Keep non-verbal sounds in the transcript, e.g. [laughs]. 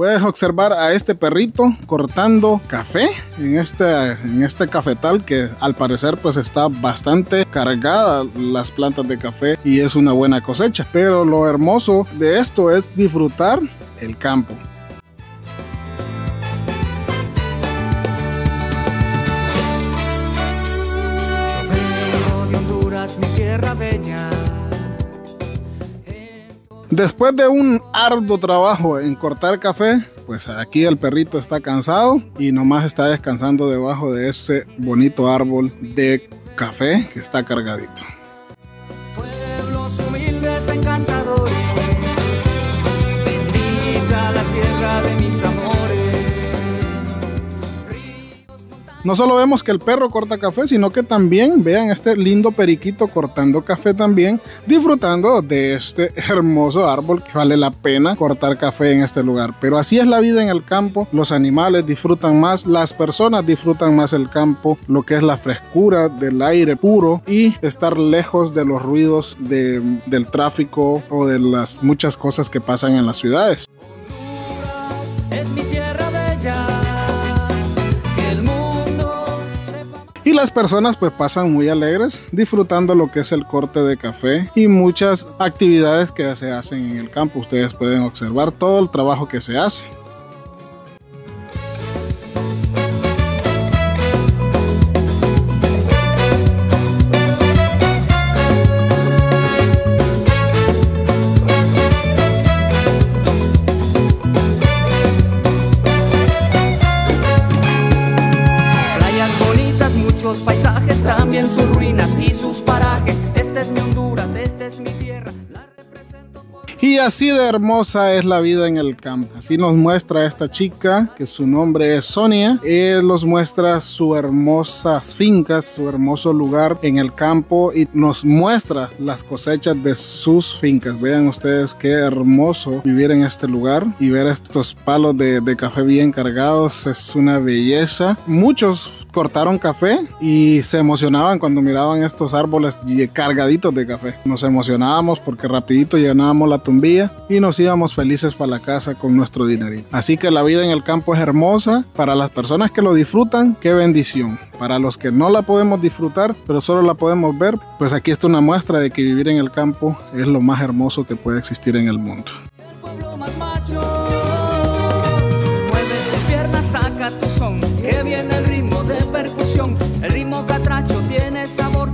Puedes observar a este perrito cortando café en este, en este cafetal que al parecer pues está bastante cargada las plantas de café y es una buena cosecha. Pero lo hermoso de esto es disfrutar el campo. Después de un arduo trabajo en cortar café, pues aquí el perrito está cansado y nomás está descansando debajo de ese bonito árbol de café que está cargadito. Pueblos humildes encantadores, bendita la tierra de mis No solo vemos que el perro corta café, sino que también vean este lindo periquito cortando café también, disfrutando de este [laughs] hermoso árbol que vale la pena cortar café en este lugar. Pero así es la vida en el campo, los animales disfrutan más, las personas disfrutan más el campo, lo que es la frescura del aire puro y estar lejos de los ruidos del tráfico o de las muchas cosas que pasan en las ciudades. Las personas pues pasan muy alegres disfrutando lo que es el corte de café y muchas actividades que se hacen en el campo. Ustedes pueden observar todo el trabajo que se hace. Paisajes, también sus ruinas y sus parajes. Este es mi Honduras, esta es mi. Y así de hermosa es la vida en el campo. Así nos muestra esta chica, que su nombre es Sonia. Él nos muestra sus hermosas fincas, su hermoso lugar en el campo y nos muestra las cosechas de sus fincas. Vean ustedes qué hermoso vivir en este lugar y ver estos palos de, café bien cargados. Es una belleza. Muchos cortaron café y se emocionaban cuando miraban estos árboles cargaditos de café. Nos emocionábamos porque rapidito llenábamos la tumbilla y nos íbamos felices para la casa con nuestro dinerito. Así que la vida en el campo es hermosa. Para las personas que lo disfrutan, qué bendición. Para los que no la podemos disfrutar, pero solo la podemos ver, pues aquí está una muestra de que vivir en el campo es lo más hermoso que puede existir en el mundo. que viene el ritmo de percusión, el ritmo catracho tiene sabor